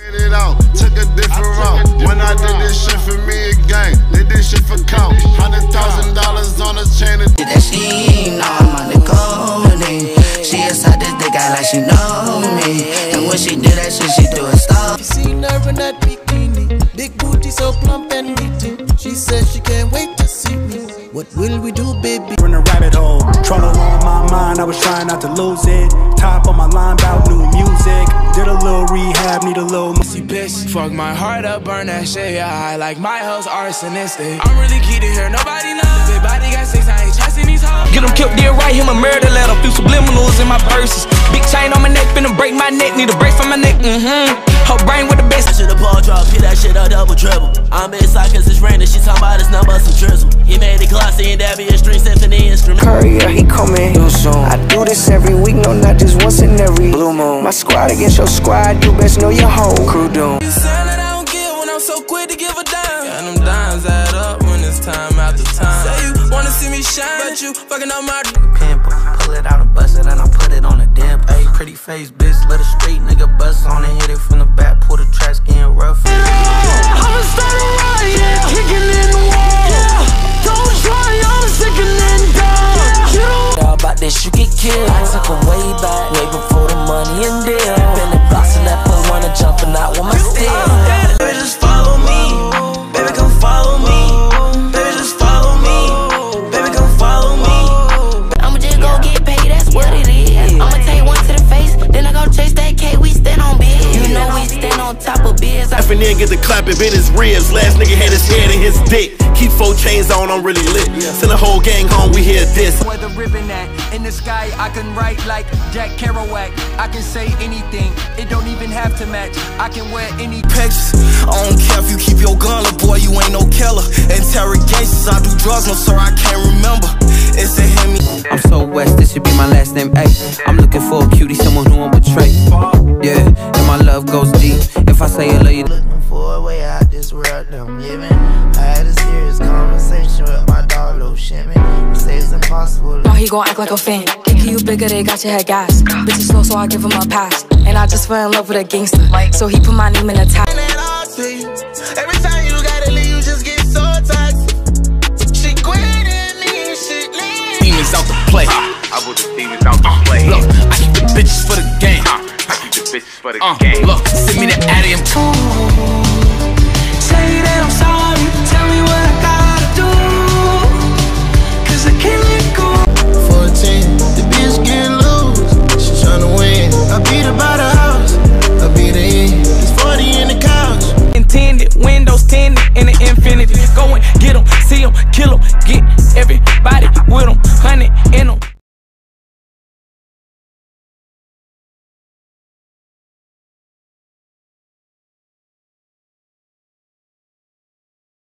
it out, took a different route. When I did this shit for me again, did this shit for count. Hundred thousand dollars on a chain of that she know I'm on the golden. She inside this dick out like she know me. And when she do that shit, she do it stop. Seen her in that bikini, big booty so plump and meaty. She says she can't wait to see me. What will we do, baby? I was trying not to lose it. Top on my line about new music. Did a little rehab, need a little missy piss. Fuck my heart up, burn that shit. I like my house arsonistic. I'm really key to here, nobody knows. Break my neck. Need a brace for my neck, mm hmm. Her brain with the best. I should've ball drop, hit that shit a double dribble. I'm inside cause it's raining, she talking about his number, some drizzle. He made it glossy and that be a string symphony instrument. Curry, yeah, he coming real soon. I do this every week, no, not just once in every blue moon. My squad against your squad, you best know your whole crew doom. You saying that I don't give when I'm so quick to give a dime. And them dimes add up when it's time after time. Say you wanna see me shine, but you fucking up my pimple. Pull it out and bust it, and I put it on a dimp. Ayy, pretty face, bitch, let a straight nigga bust on it, hit it from the back, pull the biz. F get the clapping, bit his ribs. Last nigga had his head in his dick. Keep four chains on, I'm really lit. Send the whole gang home, we hear this. Where the ribbon at? In the sky, I can write like Jack Kerouac. I can say anything, it don't even have to match. I can wear any pictures. I don't care if you keep your gun, little boy, you ain't no killer. Interrogations, I do drugs, no sir, I can't remember. It's a hemi. I'm so west, this should be my last name. Ay, I'm looking for a cutie, someone who won't betray. Yeah, and my love goes deep. He gon' act like a fan. Thinking you bigger, they got your head gas. Bitch is slow, so I give him a pass. And I just fell in love with a gangster. So he put my name in the tag. Every time you gotta leave, you just get so toxic. She quitting me, shit leave. Demons out the play. I put the demons out the play. Look, I keep the bitches for the game. I keep the bitches for the uh, game. Look, send me the Addy and Say kill them, get everybody with them. Honey in them.